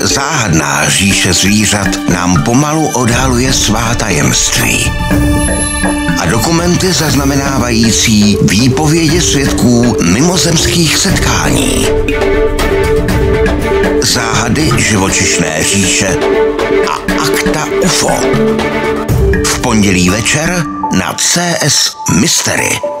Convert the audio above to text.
Záhadná říše zvířat nám pomalu odhaluje svá tajemství. A dokumenty zaznamenávající výpovědi svědků mimozemských setkání. Záhady živočišné říše a akta UFO. V pondělí večer na CS Mystery.